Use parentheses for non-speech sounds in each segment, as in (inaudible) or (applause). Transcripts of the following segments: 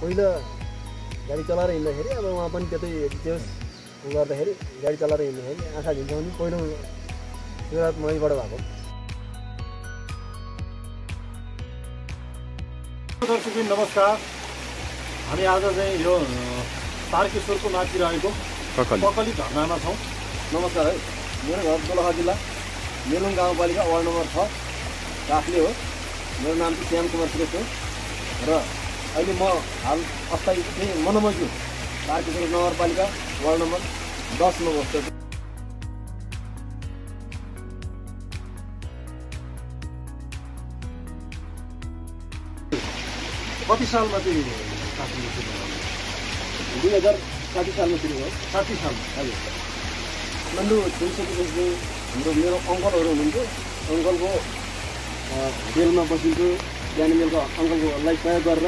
पहिला गाडी चलाएर हिँड्दाखेरि अब उहाँ पनि त्यतै त्यो गर्दाखेरि गाडी चलाएर हिँड्दाखेरि आँखा झिन्छ भने पहिलो सुरुवात मैबाट भएको नमस्कार। हामी आज चाहिँ यो तारकेश्वरको माथि रहेको पकली। धर्नामा छौँ। नमस्कार है। मेरो घर दोलखा जिल्ला मेलुङ गाउँपालिका वार्ड नम्बर छ काफ्ले हो। मेरो नाम चाहिँ श्याम कुमार श्रेष्ठ हो। र अहिले म हाल अस्थायी चाहिँ मनमजु। तारकेश्वर नगरपालिका वार्ड नम्बर दसमा बस्छु। कति सालमा चाहिँ? दुई हजार साठी सालमा सुरु भयो। साठी सालमा हजुर काठमाडौँ छोडिसकेपछि हाम्रो मेरो अङ्कलहरू हुनुहुन्थ्यो अङ्कलको अ, बेलमा बसिन्थ्यो बिहान बेलुका अङ्कलकोलाई सहयोग गरेर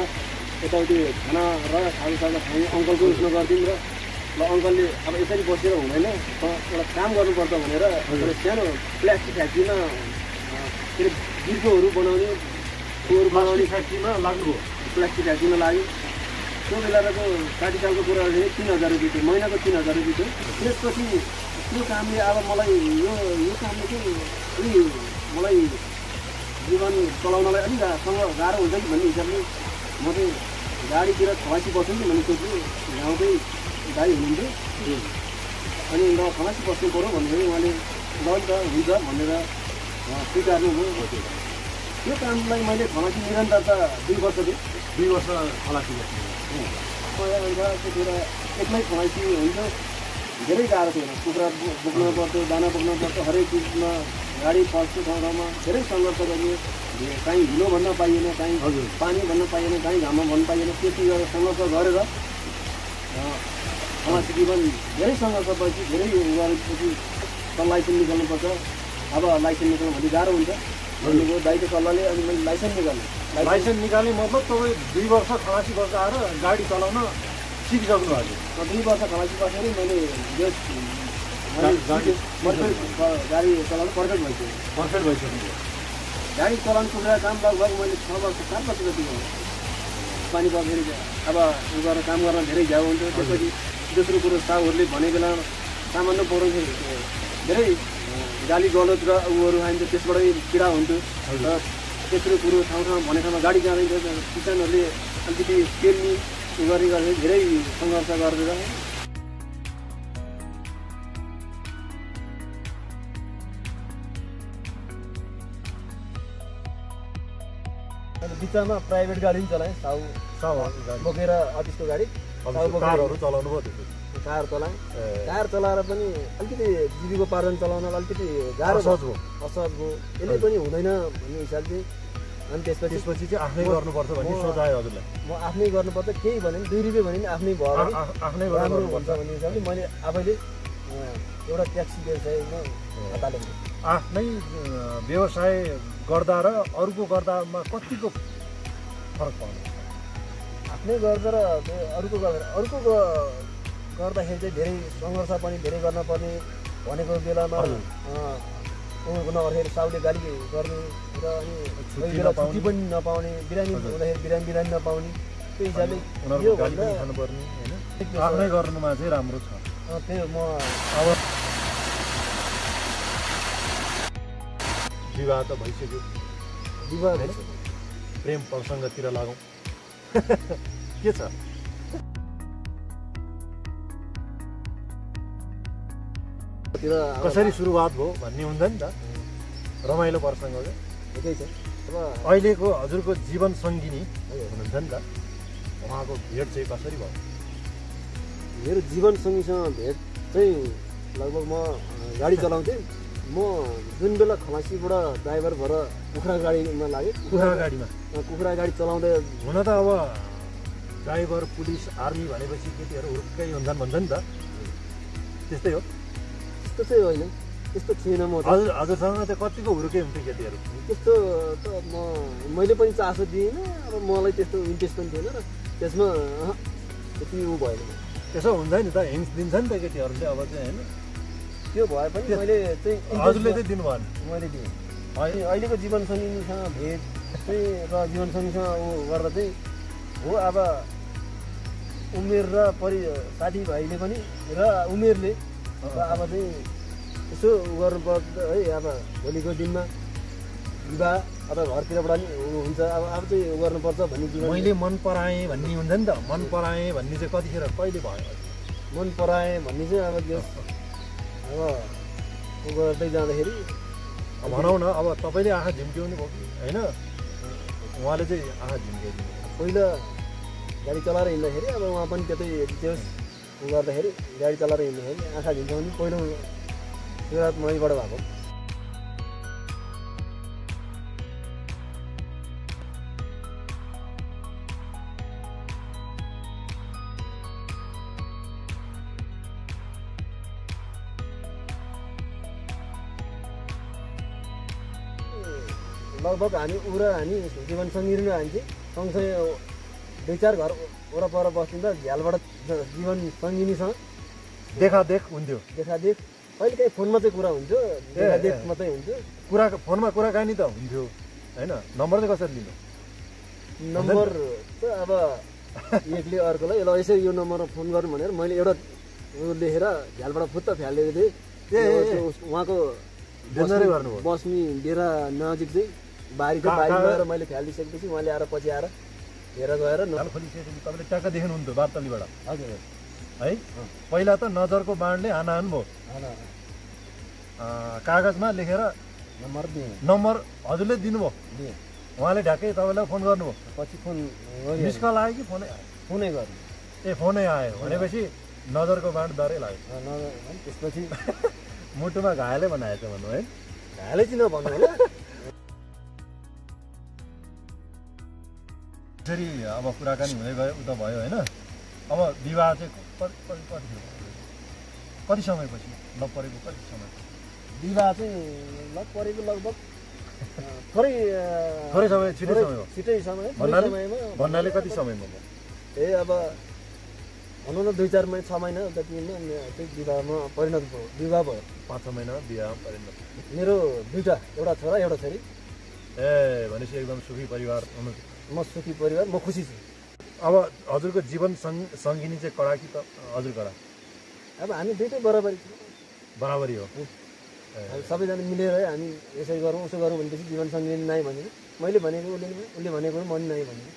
यताउति खाना र खाजासाजा खाने अङ्कलको उयसमा गर्थ्यौँ र ल अङ्कलले अब यसरी बसेर हुँदैन। त एउटा काम गर्नुपर्छ भनेर एउटा सानो प्लास्टिक फ्याक्ट्रीमा के अरे बिर्कोहरू बनाउने कुरोहरू बनाउने फ्याक्ट्रीमा लाग्नुभयो। प्लास्टिक फ्याक्ट्रीमा लाग्यो। त्यो बेलाको साठी सालको कुरा गर्दाखेरि तिन हजार रुपियाँ थियो महिनाको तिन हजार रुपियाँ थियो। त्यसपछि त्यो कामले अब मलाई यो यो कामले चाहिँ अलिक मलाई जीवन चलाउनलाई अलिक सँग गाह्रो हुन्छ कि भन्ने हिसाबले म चाहिँ गाडीतिर खलासी बस्छु नि भन्ने सोच्नु गाउँकै गाडी हुनुहुन्थ्यो। अनि ल खलासी बस्नु पऱ्यो भन्दाखेरि उहाँले ल त हुन्छ भनेर स्वीकार्नुभयो त्यो कामलाई मैले खलासी निरन्तरता दुई वर्ष दिएँ। दुई वर्ष खलासी अन्त त्यतिखेर एक्लै खलासी हुन्छ धेरै गाह्रो थियो। कुखुरा बोक्न पर्थ्यो दाना बोक्न पर्थ्यो हरेक चिजमा गाडी ठाउँ ठाउँमा धेरै सङ्घर्ष गरियो काहीँ हिलो भन्न पाइएन काहीँ हजुर। पानी भन्न पाइएन काहीँ घाममा भन्न पाइएन त्यति गरेर सङ्घर्ष गरेर खलासी जीवन धेरै सङ्घर्षपछि धेरै गरेपछि लाइसेन्स निकाल्नुपर्छ। अब लाइसेन्स निकाल्नु भने गाह्रो हुन्छ। भन्नुभयो दाइको सल्लाहले अनि मैले लाइसेन्स निकाल्नु लाइसेन्स निकाल्ने मतलब तपाईँ दुई वर्ष खलासी बस्दा आएर गाडी चलाउन सिकिसक्नु भएको र दुई वर्ष खलासी बसेर मैले गाडी- चलाउनु पर्फेक्ट भइसक्यो पर्फेक्ट भइसक्नु गाडी चलाउनु पुरा काम लगभग मैले छ वर्ष सात वर्ष जति भयो पानी पर्दाखेरि अब उ गरेर काम गर्न धेरै झ्याउ हुन्थ्यो त्यसपछि दोस्रो कुरो साहुहरूले भने बेला सामान्य पढाउँथ्यो धेरै गाली गलत र उहरू आइन्थ्यो त्यसबाटै पीडा हुन्थ्यो र तेस्रो कुरो ठाउँ ठाउँ भन्ने ठाउँमा गाडी जाँदैन्थ्यो किसानहरूले अलिकति पेल्ने उ गरी गरेर धेरै सङ्घर्ष गरेर अनि बिचमा प्राइभेट गाडी पनि चलाएँ साउ बोकेर अफिसको गाडी कारहरू चलाउनु भयो कार चलाएँ। कार चलाएर पनि अलिकति जीविकोपार्जन चलाउन अलिकति गाह्रो असहज भयो। असहज भयो। यसले पनि हुँदैन भन्ने हिसाबले। अनि त्यसपछि त्यसपछि चाहिँ आफ्नै गर्नुपर्छ भन्ने सोचायो हजुरलाई। म आफ्नै गर्नुपर्छ। केही भने दुई रुपियाँ भने पनि आफ्नै भयो आफ्नै राम्रो हुन्छ भन्ने हिसाबले मैले आफैले एउटा ट्याक्सी व्यवसायमा हालेको आफ्नै व्यवसाय गर्दा र अरूको गर्दामा कतिको फरक पाउनु आफ्नै गर्दा र अरूको गर्दा अरूको गर्दाखेरि चाहिँ धेरै सङ्घर्ष पनि धेरै गर्न पर्ने भनेको बेलामा नगर्दाखेरि साउले गाली गर्ने र अनि कोही बेला। छुट्टी पनि नपाउने बिरामी। हुँदाखेरि बिरामी बिरामी नपाउने त्यो हिसाबले आफ्नै गर्नुमा चाहिँ राम्रो छ अँ, त्यो म अब विवाह त भइसक्यो। विवाह होइन? प्रेम प्रसङ्गतिर लागौँ। (laughs) के छ? कसरी सुरुवात भयो भन्ने हुन्छ नि त। रमाइलो प्रसङ्ग हो क्या। ठिकै छ। अहिलेको हजुरको जीवन सङ्गिनी हुनुहुन्छ नि त। उहाँको भेट चाहिँ कसरी भयो? मेरो जीवनसँगीसँग भेट चाहिँ लगभग म गाडी चलाउँथेँ। म जुन बेला खलासीबाट ड्राइभर भएर कुखुरा गाडीमा लागेँ। कुखुरा गाडीमा कुखुरा गाडी चलाउँदै हुन त अब ड्राइभर पुलिस आर्मी भनेपछि केटीहरू हुर्कै हुन्छन् भन्छ नि त। त्यस्तै हो। त्यस्तो चाहिँ होइन। त्यस्तो थिएन म त। हजुर हजुरसँग चाहिँ कतिको हुर्कै हुन्थ्यो केटीहरू? त्यस्तो त म मैले पनि चासो दिइनँ। अब मलाई त्यस्तो इन्ट्रेस्ट पनि थिएन र त्यसमा त्यति ऊ भएन। त्यसो हुन्छ नि त। हिन्स दिन्छ नि त केटीहरूले अब चाहिँ होइन? त्यो भए पनि मैले चाहिँ हजुरले चाहिँ दिनु भएन मैले दिएँ। अहिलेको जीवनसङ्गीसँग भेट चाहिँ र जीवनसङ्गीसँग ऊ गर्दा चाहिँ हो अब उमेर र परि साथीभाइले पनि र उमेरले अब चाहिँ यसो उ गर्नुपर्छ है अब भोलिको दिनमा विवाह अथवा घरतिरबाट नि हुन्छ अब अब चाहिँ गर्नुपर्छ भन्ने जीवन मैले मन पराएँ भन्ने हुन्छ नि त। मन पराएँ भन्ने चाहिँ कतिखेर कहिले भयो? मन पराएँ भन्ने चाहिँ अब त्यो अब उ गर्दै जाँदाखेरि अब भनौँ न अब तपाईँले आँखा झिम्क्याउनु भयो कि? होइन? उहाँले चाहिँ आँखा झिम्क्याइदिनु पहिला गाडी चलाएर हिँड्दाखेरि अब उहाँ पनि त्यतै त्यो उ गर्दाखेरि गाडी चलाएर हिँड्दाखेरि आँखा झिम्काउने पहिलो सुरुवात मैबाट भएको। लगभग हामी ऊ र हामी जीवन र हामी सँगसँगै दुई चार घर वरपर बस्दा झ्यालबाट जीवन सङ्गिनीसँग देखादेख हुन्थ्यो। देखादेख। कहिले काहीँ फोनमा चाहिँ कुरा हुन्थ्यो देखादेख मात्रै हुन्थ्यो कुरा फोनमा कुराकानी त हुन्थ्यो होइन? नम्बर चाहिँ कसरी लिनु? नम्बर चाहिँ अब एकले अर्कोलाई ल यसरी यो नम्बरमा फोन गर्नु भनेर मैले एउटा उयो लेखेर झ्यालबाट फुत्त फ्यालिदिएको थिएँ ए, उहाँको बस्ने डेरा नजिक चाहिँ बारी थियो कहाँ- बारी कहाँ- गएर मैले फ्यालिदिइसकेपछि उहाँले आएर पछि आएर हेर गएर खोलिसकेपछि तपाईँले ट्याक्क देख्नुहुन्थ्यो बार्तलीबाट हजुर। है? पहिला त नजरको बाणले हानाहान भयो कागजमा लेखेर नम्बर दिएँ। नम्बर हजुरले दिनुभयो। उहाँले ढ्याक्कै तपाईँलाई फोन गर्नुभयो। पछि फोन मिस कल आयो कि फोनै आयो? फोनै गर्नु ए फोनै आयो। भनेपछि नजरको बाण डरै लाग्यो। त्यसपछि (laughs) मुटुमा घायलै बनाएछ भन्नु है। हालै चाहिँ नभन्नु होला फेरि अब कुराकानी हुँदै गयो उता भयो होइन। अब विवाह चाहिँ कति कति कति थियो? कति समयपछि? लग परेको कति समय? विवाह चाहिँ लग परेको लगभग थोरै थोरै समय छिटै समय छिटै समय भन्नाले समयमा। भन्नाले कति समयमा ए अब भनौँ न दुई चार महिना छ महिना जतिमा चाहिँ विवाहमा परिणत भयो। विवाह भयो। पाँच छ महिनामा बिहा परिणत। मेरो दुइटा एउटा छोरा एउटा छोरी। ए भनेपछि एकदम सुखी परिवार हुनु म सुखी परिवार म खुसी छु। अब हजुरको जीवन सङ्ग सङ्गिनी चाहिँ कडा कि त हजुर कडा अब हामी दुइटै बराबरी बराबरी हो। सबैजना मिलेर हामी यसै गरौँ उसो गरौँ भनेपछि जीवन सङ्गिनी नाइ भनेको मैले भनेको उसले उसले भनेको मन नाइ भनेको